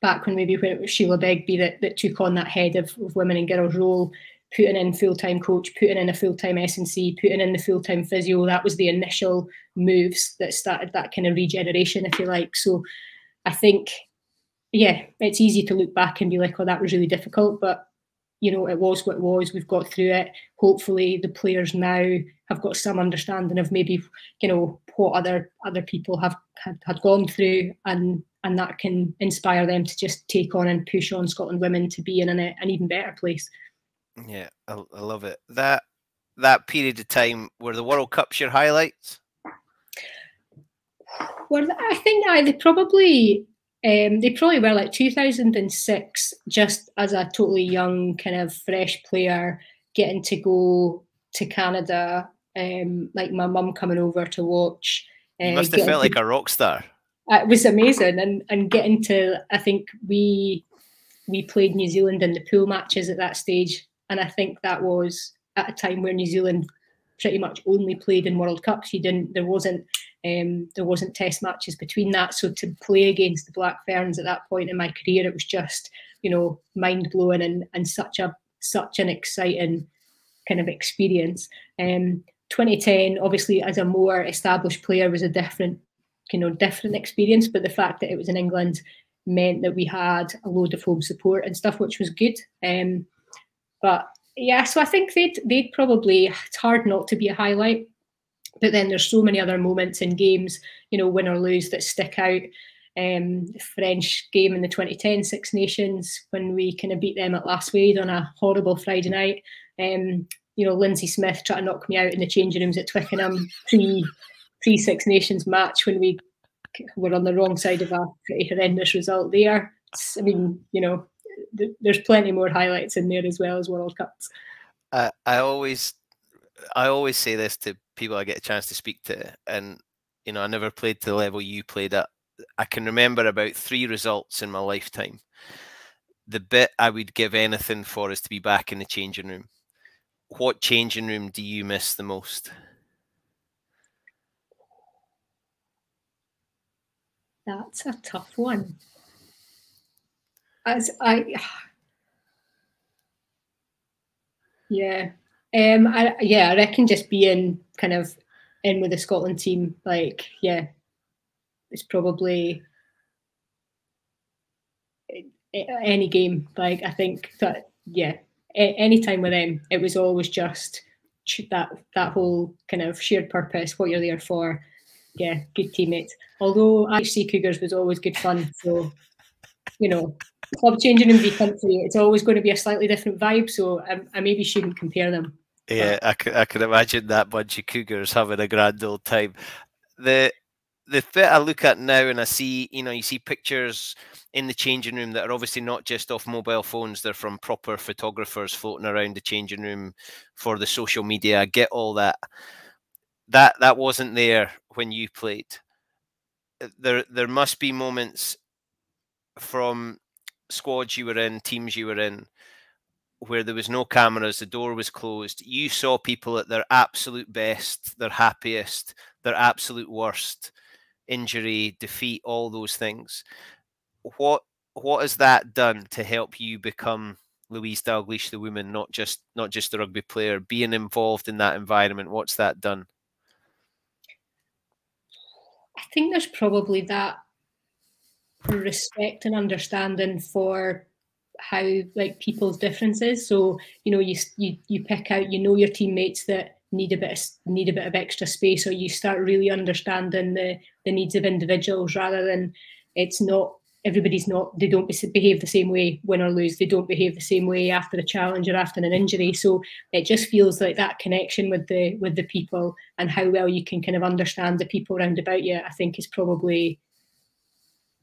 back when maybe when it was Sheila Begbie that, that took on that head of, of women and girls role putting in full-time coach, putting in a full-time S&C, putting in the full-time physio. That was the initial moves that started that kind of regeneration, if you like. So I think, yeah, it's easy to look back and be like, oh, that was really difficult. But, you know, it was what it was. We've got through it. Hopefully the players now have got some understanding of maybe, you know, what other other people have had, had gone through and and that can inspire them to just take on and push on Scotland women to be in an, an even better place. Yeah, I, I love it. That that period of time were the World Cups your highlights? Well, I think I, they probably um, they probably were like 2006, just as a totally young kind of fresh player, getting to go to Canada. Um, like my mum coming over to watch. Uh, you must have felt to, like a rock star. It was amazing, and and getting to I think we we played New Zealand in the pool matches at that stage, and I think that was at a time where New Zealand pretty much only played in World Cups. You didn't there wasn't um, there wasn't test matches between that. So to play against the Black Ferns at that point in my career, it was just, you know, mind blowing and and such a such an exciting kind of experience. Um, 2010, obviously, as a more established player, was a different, you know, different experience. But the fact that it was in England meant that we had a load of home support and stuff, which was good. Um, but yeah, so I think they'd they'd probably it's hard not to be a highlight. But then there's so many other moments in games, you know, win or lose that stick out. Um, French game in the 2010 Six Nations when we kind of beat them at Lasswade on a horrible Friday night. Um, you know, Lindsay Smith trying to knock me out in the changing rooms at Twickenham pre pre Six Nations match when we were on the wrong side of a pretty horrendous result there. I mean, you know, there's plenty more highlights in there as well as World Cups. I I always I always say this to people I get a chance to speak to, and you know I never played to the level you played at. I can remember about three results in my lifetime. The bit I would give anything for is to be back in the changing room. What changing room do you miss the most? That's a tough one as I, yeah, um, I yeah, I reckon just being kind of in with the Scotland team, like yeah, it's probably any game. Like I think that yeah, any time with them, it was always just that that whole kind of shared purpose, what you're there for. Yeah, good teammates. Although IHC Cougars was always good fun, so you know, club changing in V country, it's always going to be a slightly different vibe. So I, I maybe shouldn't compare them. Yeah, I can, I can imagine that bunch of cougars having a grand old time. The the bit I look at now and I see, you know, you see pictures in the changing room that are obviously not just off mobile phones, they're from proper photographers floating around the changing room for the social media. I get all that. That that wasn't there when you played. There there must be moments from squads you were in, teams you were in, where there was no cameras, the door was closed, you saw people at their absolute best, their happiest, their absolute worst, injury, defeat, all those things. What what has that done to help you become Louise Dalgliesh, the woman, not just not just the rugby player, being involved in that environment? What's that done? I think there's probably that respect and understanding for how like people's differences. So you know, you you you pick out, you know, your teammates that need a bit of, need a bit of extra space, or you start really understanding the the needs of individuals rather than it's not everybody's not they don't behave the same way win or lose they don't behave the same way after a challenge or after an injury so it just feels like that connection with the with the people and how well you can kind of understand the people around about you i think is probably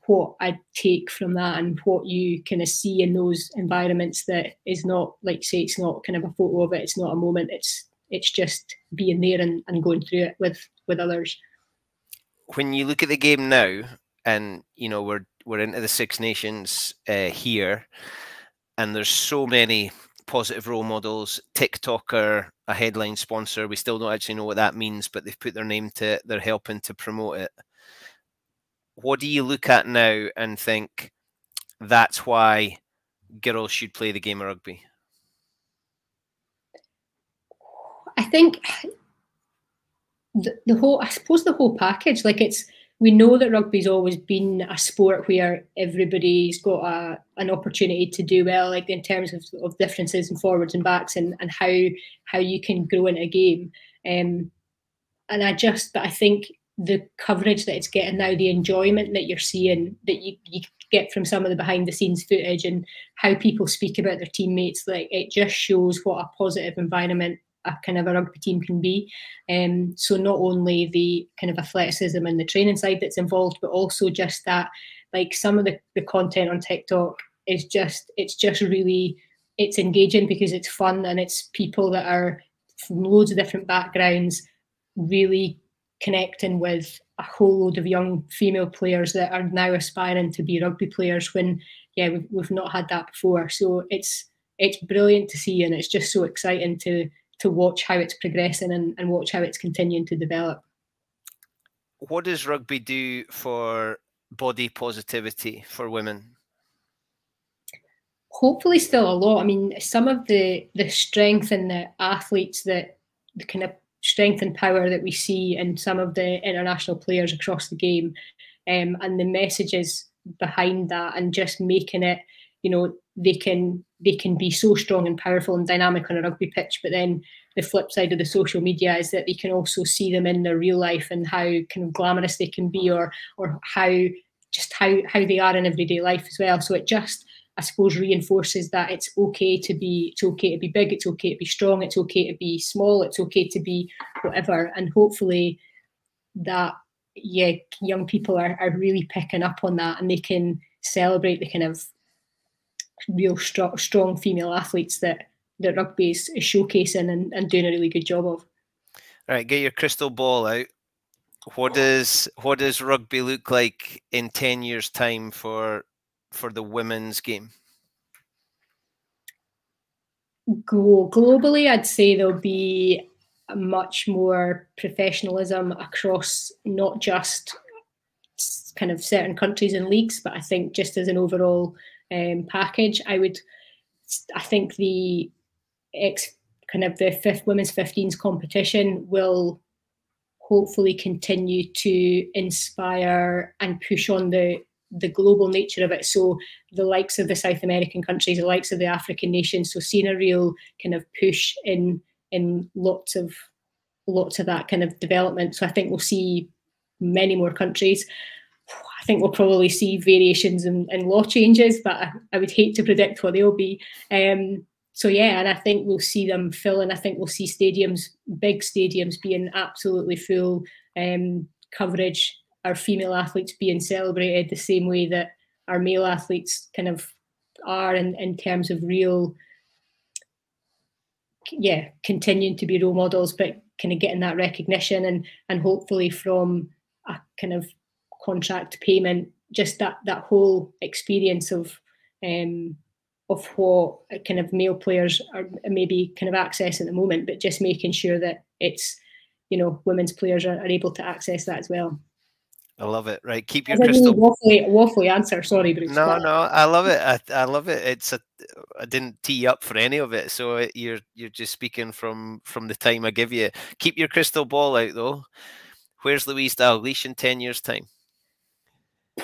what i take from that and what you kind of see in those environments that is not like say it's not kind of a photo of it it's not a moment it's it's just being there and, and going through it with with others when you look at the game now and you know we're we're into the Six Nations uh, here, and there's so many positive role models. TikToker, a headline sponsor. We still don't actually know what that means, but they've put their name to it. They're helping to promote it. What do you look at now and think that's why girls should play the game of rugby? I think the, the whole, I suppose the whole package, like it's we know that rugby's always been a sport where everybody's got a, an opportunity to do well, like in terms of, of differences and forwards and backs and, and how how you can grow in a game. Um, and I just, but I think the coverage that it's getting now, the enjoyment that you're seeing, that you, you get from some of the behind the scenes footage and how people speak about their teammates, like it just shows what a positive environment a kind of a rugby team can be. Um, so not only the kind of athleticism and the training side that's involved, but also just that, like some of the, the content on TikTok is just it's just really it's engaging because it's fun and it's people that are from loads of different backgrounds really connecting with a whole load of young female players that are now aspiring to be rugby players when yeah we've, we've not had that before so it's it's brilliant to see and it's just so exciting to to watch how it's progressing and, and watch how it's continuing to develop. What does rugby do for body positivity for women? Hopefully, still a lot. I mean, some of the the strength in the athletes that the kind of strength and power that we see in some of the international players across the game, um, and the messages behind that, and just making it, you know, they can they can be so strong and powerful and dynamic on a rugby pitch. But then the flip side of the social media is that they can also see them in their real life and how kind of glamorous they can be, or or how just how how they are in everyday life as well. So it just I suppose reinforces that it's okay to be it's okay to be big, it's okay to be strong, it's okay to be small, it's okay to be whatever. And hopefully that yeah, young people are, are really picking up on that and they can celebrate the kind of real strong, strong female athletes that that rugby is, is showcasing and, and doing a really good job of. All right, get your crystal ball out. What does what does rugby look like in ten years' time for for the women's game? Globally, I'd say there'll be much more professionalism across not just kind of certain countries and leagues, but I think just as an overall um, package. I would, I think the ex kind of the fifth women's 15s competition will hopefully continue to inspire and push on the the global nature of it. So the likes of the South American countries, the likes of the African nations. So seeing a real kind of push in in lots of lots of that kind of development. So I think we'll see many more countries. I think we'll probably see variations in, in law changes, but I, I, would hate to predict what they'll be. Um, so yeah, and I think we'll see them fill, and I think we'll see stadiums, big stadiums, being absolutely full. Um, coverage, our female athletes being celebrated the same way that our male athletes kind of are in, in terms of real, yeah, continuing to be role models, but kind of getting that recognition and and hopefully from a kind of contract payment, just that that whole experience of um, of what kind of male players are maybe kind of access at the moment, but just making sure that it's you know women's players are, are able to access that as well. I love it. Right, keep your crystal. Waffly, waffly answer. Sorry, Bruce. No, no, I love it. I, I love it. It's a. I didn't tee up for any of it, so it, you're you're just speaking from from the time I give you. Keep your crystal ball out though. Where's Louise Dalgliesh in ten years' time? uh,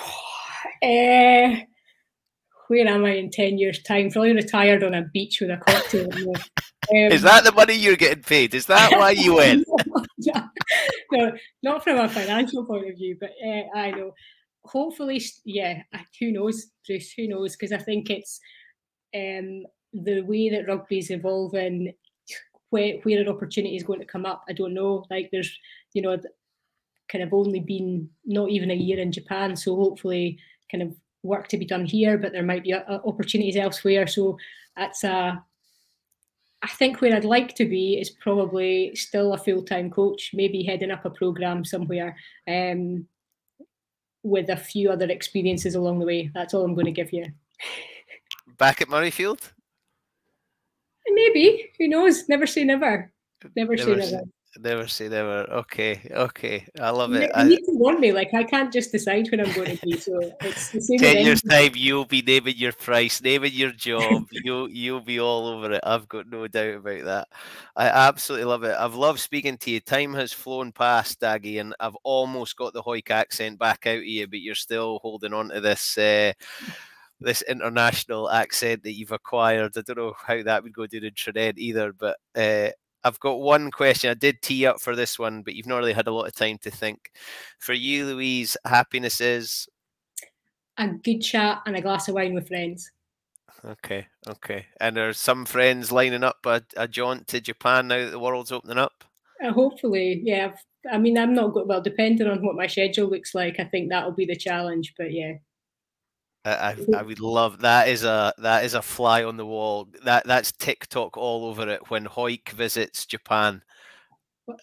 <sighs> where am I in ten years' time? Probably retired on a beach with a cocktail. <laughs> Um, Is that the money you're getting paid? Is that why you win? <laughs> <laughs> no, not from a financial point of view, but uh, I know. Hopefully, yeah. Who knows, Bruce? Who knows? Because I think it's um, the way that rugby's evolving. Where where an opportunity is going to come up, I don't know. Like there's, you know, kind of only been not even a year in Japan, so hopefully, kind of work to be done here. But there might be opportunities elsewhere. So that's a I think where I'd like to be is probably still a full time coach, maybe heading up a program somewhere um, with a few other experiences along the way. That's all I'm going to give you. Back at Murrayfield? Maybe. Who knows? Never say never. Never, never say never. Never say never. Okay, okay, I love it. You need to warn me. Like I can't just decide when I'm going to be. So <laughs> it's the same. Ten years time, you'll be naming your price, naming your job. <laughs> you'll you'll be all over it. I've got no doubt about that. I absolutely love it. I've loved speaking to you. Time has flown past, Daggy, and I've almost got the Hawick accent back out of you, but you're still holding on to this. Uh, this international accent that you've acquired. I don't know how that would go down in Trinidad either, but uh, I've got one question. I did tee up for this one, but you've not really had a lot of time to think. For you, Louise, happiness is a good chat and a glass of wine with friends. Okay, okay. And are some friends lining up a, a jaunt to Japan now that the world's opening up? Uh, hopefully, yeah. I mean, I'm not good. Well, depending on what my schedule looks like, I think that'll be the challenge. But yeah. I, I would love that is a that is a fly on the wall. That that's TikTok all over it when Hawick visits Japan.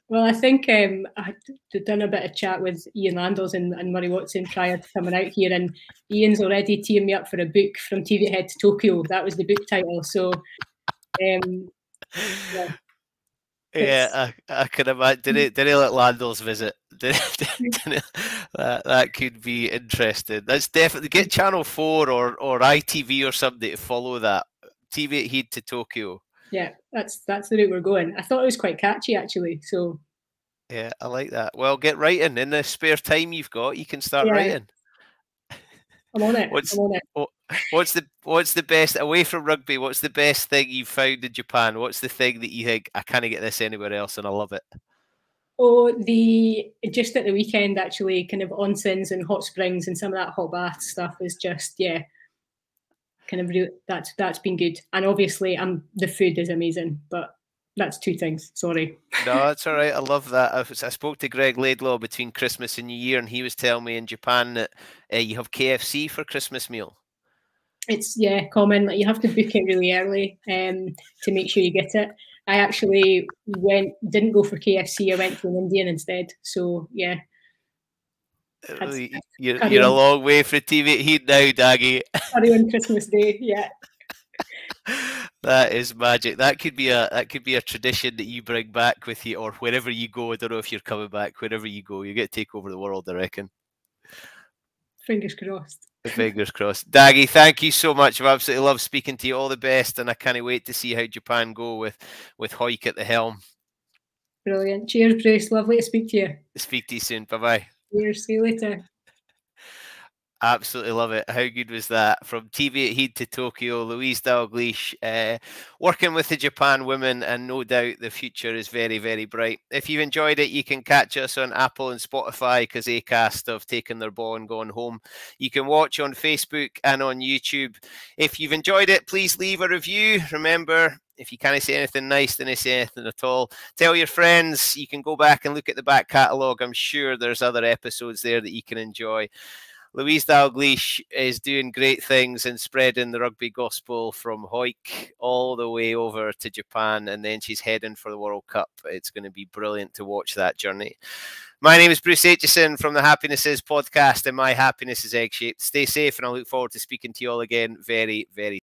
Well, I think um, I had done a bit of chat with Ian Landles and, and Murray Watson prior to coming out here, and Ian's already teeing me up for a book from Teviothead to Tokyo. That was the book title. So, um, yeah. <laughs> Yeah, I, I can imagine. Did he, did he let Landles visit? <laughs> That, that could be interesting. That's definitely get Channel Four or or ITV or somebody to follow that. Teviothead to Tokyo. Yeah, that's that's the route we're going. I thought it was quite catchy actually. So yeah, I like that. Well, get writing in the spare time you've got. You can start yeah. writing. I'm on it. What's, I'm on it. what's the what's the best away from rugby? What's the best thing you've found in Japan? What's the thing that you think I can't get this anywhere else and I love it? Oh, the just at the weekend actually, kind of onsens and hot springs and some of that hot bath stuff is just yeah, kind of re- that's that's been good. And obviously, um, the food is amazing, but that's two things. Sorry. <laughs> No, it's all right. I love that. I, I, spoke to Greig Laidlaw between Christmas and New Year, and he was telling me in Japan that uh, you have KFC for Christmas meal. It's yeah, common. Like you have to book it really early um, to make sure you get it. I actually went didn't go for KFC. I went to an Indian instead. So yeah. Uh, you're, you're a long way from Teviothead now, Daggy. Curry on Christmas Day, yeah. <laughs> that is magic. That could be a that could be a tradition that you bring back with you, or wherever you go. I don't know if you're coming back. Wherever you go, you get to take over the world. I reckon. Fingers crossed. Fingers crossed. Daggy, thank you so much. I've absolutely loved speaking to you. All the best, and I can't wait to see how Japan go with with Hawick at the helm. Brilliant. Cheers, Bruce. Lovely to speak to you. Speak to you soon. Bye bye. Cheers. See you later. Absolutely love it. How good was that? From Teviothead to Tokyo, Louise Dalgliesh, uh, working with the Japan women, and no doubt the future is very, very bright. If you've enjoyed it, you can catch us on Apple and Spotify because Acast have taken their ball and gone home. You can watch on Facebook and on YouTube. If you've enjoyed it, please leave a review. Remember, if you can't say anything nice, then say anything at all. Tell your friends. You can go back and look at the back catalogue. I'm sure there's other episodes there that you can enjoy. Louise Dalgliesh is doing great things and spreading the rugby gospel from Hawick all the way over to Japan, and then she's heading for the World Cup. It's going to be brilliant to watch that journey. My name is Bruce Aitchison from the Happiness Is podcast, and my happiness is egg shaped. Stay safe, and I look forward to speaking to you all again very, very